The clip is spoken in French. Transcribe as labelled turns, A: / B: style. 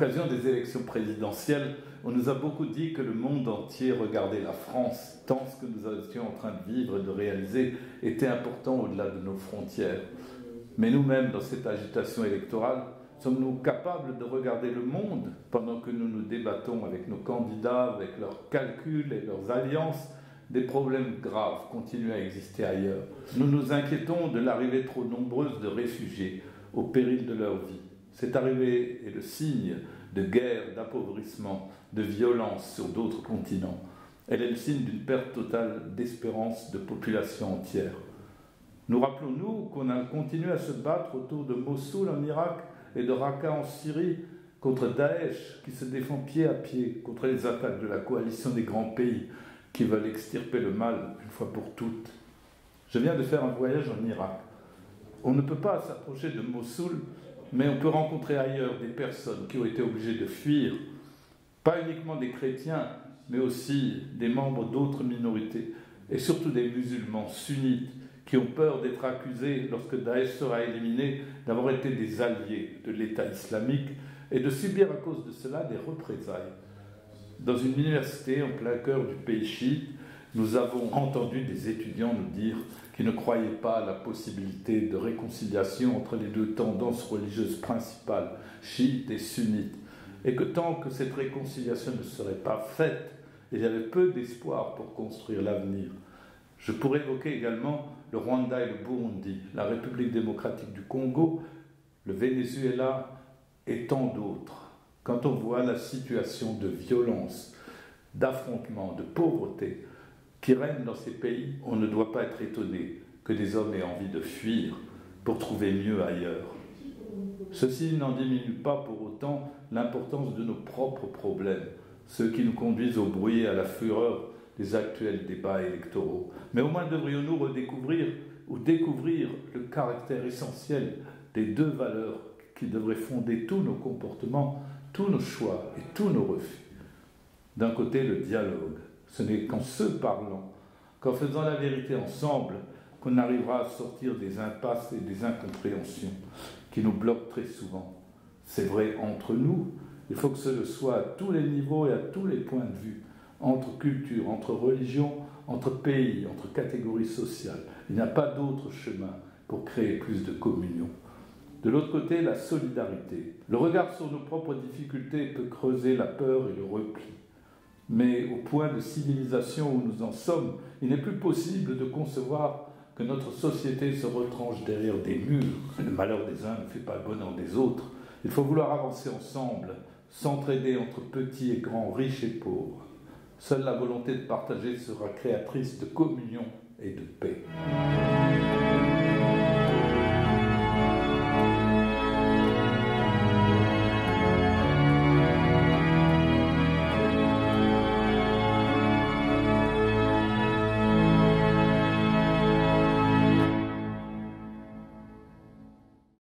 A: l'occasion des élections présidentielles, on nous a beaucoup dit que le monde entier regardait la France, tant ce que nous étions en train de vivre et de réaliser était important au-delà de nos frontières. Mais nous-mêmes, dans cette agitation électorale, sommes-nous capables de regarder le monde pendant que nous nous débattons avec nos candidats, avec leurs calculs et leurs alliances des problèmes graves continuent à exister ailleurs. Nous nous inquiétons de l'arrivée trop nombreuse de réfugiés au péril de leur vie. Cette arrivée est le signe de guerre, d'appauvrissement, de violence sur d'autres continents. Elle est le signe d'une perte totale d'espérance de population entière. Nous rappelons-nous qu'on a continué à se battre autour de Mossoul en Irak et de Raqqa en Syrie contre Daesh qui se défend pied à pied contre les attaques de la coalition des grands pays qui veulent extirper le mal une fois pour toutes. Je viens de faire un voyage en Irak. On ne peut pas s'approcher de Mossoul, mais on peut rencontrer ailleurs des personnes qui ont été obligées de fuir, pas uniquement des chrétiens, mais aussi des membres d'autres minorités, et surtout des musulmans sunnites qui ont peur d'être accusés, lorsque Daesh sera éliminé, d'avoir été des alliés de l'État islamique et de subir à cause de cela des représailles. Dans une université en plein cœur du pays chiite, nous avons entendu des étudiants nous dire qu'ils ne croyaient pas à la possibilité de réconciliation entre les deux tendances religieuses principales, chiites et sunnites, et que tant que cette réconciliation ne serait pas faite, il y avait peu d'espoir pour construire l'avenir. Je pourrais évoquer également le Rwanda et le Burundi, la République démocratique du Congo, le Venezuela et tant d'autres. Quand on voit la situation de violence, d'affrontement, de pauvreté qui règne dans ces pays, on ne doit pas être étonné que des hommes aient envie de fuir pour trouver mieux ailleurs. Ceci n'en diminue pas pour autant l'importance de nos propres problèmes, ceux qui nous conduisent au bruit et à la fureur des actuels débats électoraux. Mais au moins devrions-nous redécouvrir ou découvrir le caractère essentiel des deux valeurs qui devraient fonder tous nos comportements, tous nos choix et tous nos refus. D'un côté, le dialogue. Ce n'est qu'en se parlant, qu'en faisant la vérité ensemble, qu'on arrivera à sortir des impasses et des incompréhensions qui nous bloquent très souvent. C'est vrai entre nous, il faut que ce soit à tous les niveaux et à tous les points de vue, entre cultures, entre religions, entre pays, entre catégories sociales. Il n'y a pas d'autre chemin pour créer plus de communion. De l'autre côté, la solidarité. Le regard sur nos propres difficultés peut creuser la peur et le repli. Mais au point de civilisation où nous en sommes, il n'est plus possible de concevoir que notre société se retranche derrière des murs. Le malheur des uns ne fait pas le bonheur des autres. Il faut vouloir avancer ensemble, s'entraider entre petits et grands, riches et pauvres. Seule la volonté de partager sera créatrice de communion.